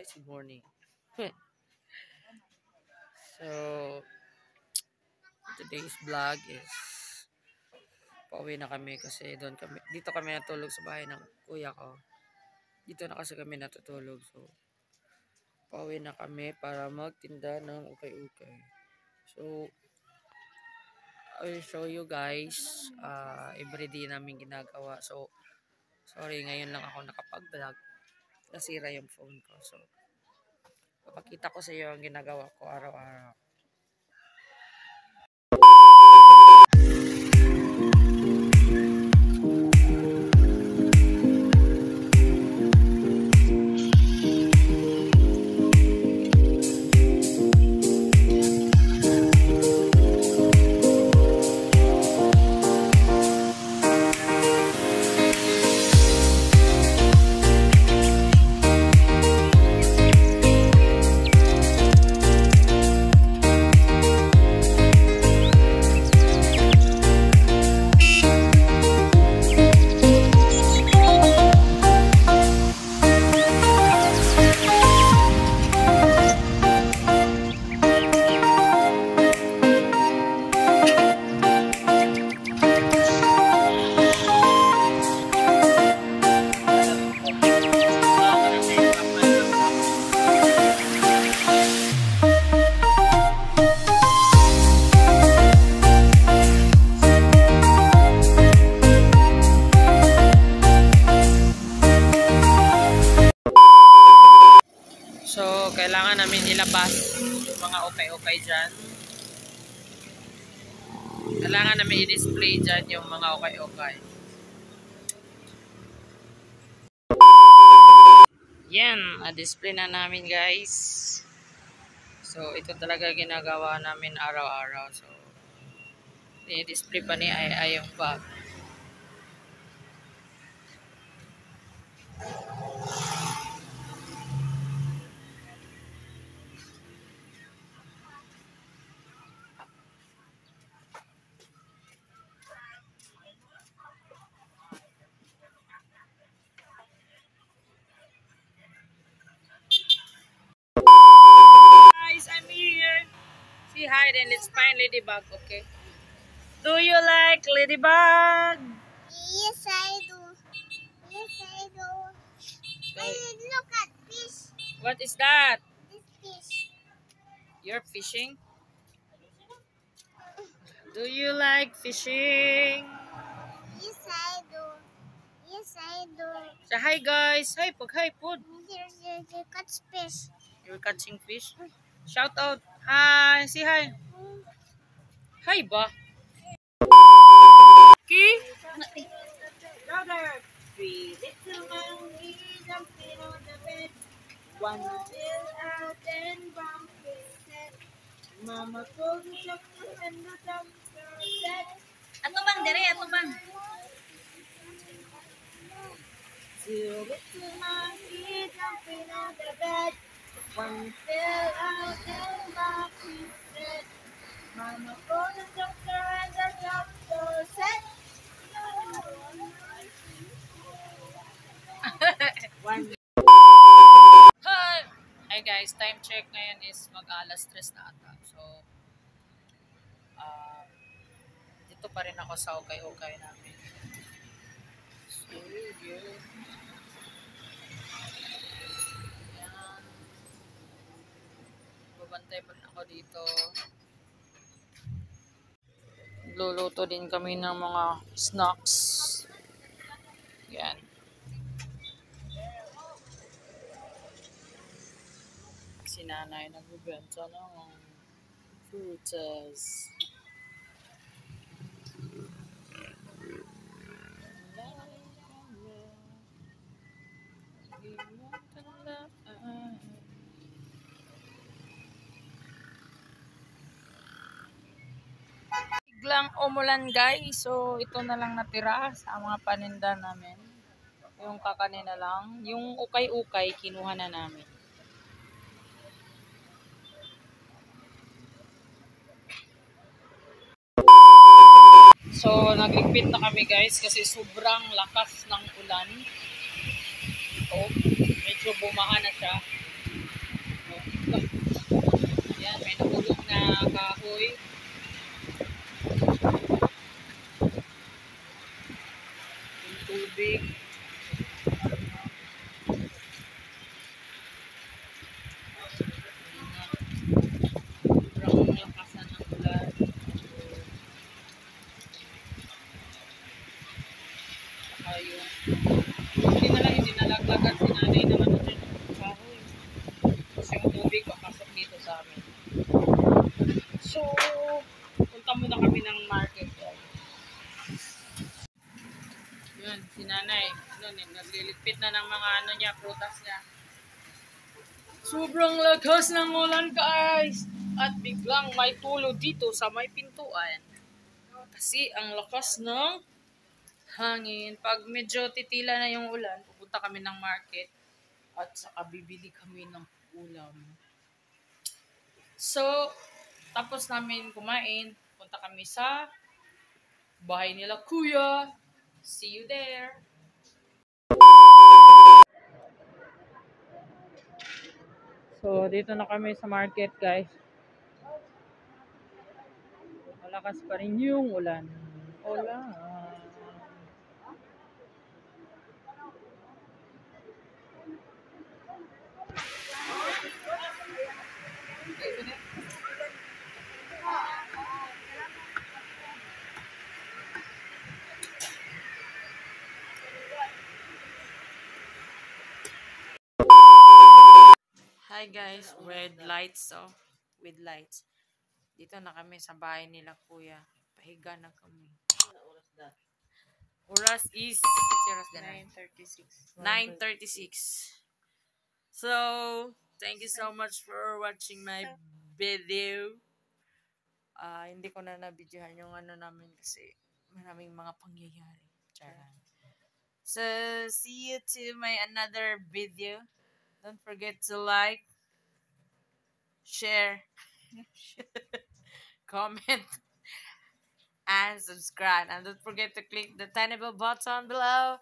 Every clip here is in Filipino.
guys, good morning. so, today's vlog is pauwi na kami kasi doon kami, dito kami natulog sa bahay ng kuya ko. Dito na kasi kami natutulog. So, pauwi na kami para magtinda ng ukay-ukay. So, I will show you guys uh, everyday namin ginagawa. So, sorry, ngayon lang ako nakapag-vlog. Nasira yung phone ko. So, papakita ko sa iyo ang ginagawa ko araw-araw. Namin ilabas yung mga okay-okay dyan. Kailangan namin i-display dyan yung mga okay-okay. Yan, na-display na namin guys. So, ito talaga ginagawa namin araw-araw. So, i-display pa ni Ay yung bag. Hi then let's find Ladybug, okay? Do you like Ladybug? Yes, I do. Yes, I do. I will look at fish. What is that? This fish. You're fishing? Do you like fishing? Yes, I do. Yes, I do. Say hi guys. Hi, pag hi po. There's a the catch fish. You're catching fish? Shout out. Hi. Say hi. Hi ba? Okay? Brother, three little monkeys jumping on the bed. One fell out and bumped his head. Mama told the doctor and the doctor said, Ato bang dere, ato bang. Two little monkeys jumping on the bed. One fell out and bumped his head. Mama called the doctor and the doctor said, One Hi! Hi guys, time check ngayon is mag alas 3 na ata. So, ah, dito pa rin ako sa ukay-ukay namin. So, yun. Yan. Babantay pa ako dito. Luluto din kami ng mga snacks. Yan. si nanay nagbibenta ng frutas. biglang umulan guys. So, ito na lang natira sa mga paninda namin. Yung kakani na lang. Yung ukay-ukay, kinuha na namin. So, nagligpit na kami guys kasi sobrang lakas ng ulan. Ito, medyo bumaha na siya. Ayan, may nahulog na kahoy. Kami ng market. Yun, si nanay, ano, nagliligpit na ng mga ano niya, prutas niya. Sobrang lakas ng ulan guys! At biglang may tulo dito sa may pintuan. Kasi ang lakas ng hangin. Pag medyo titila na yung ulan, pupunta kami ng market at saka bibili kami ng ulam. So, tapos namin kumain, punta kami sa bahay nila kuya. See you there. So, dito na kami sa market, guys. Malakas pa rin yung ulan. Ulan. Hi guys, with lights oh. With lights. Dito na kami sa bahay nila kuya. Pahiga na kami. Oras is Oras na 9.36. 9.36. So, thank you so much for watching my video. Ah, hindi ko na nabidyohan yung ano namin kasi maraming mga pangyayari. Charan. So, see you to my another video. Don't forget to like, share, comment, and subscribe. And don't forget to click the tiny bell button below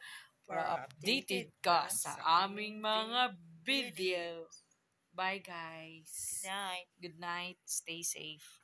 para updated ka sa aming mga video. Bye guys. Night. Good night. Stay safe.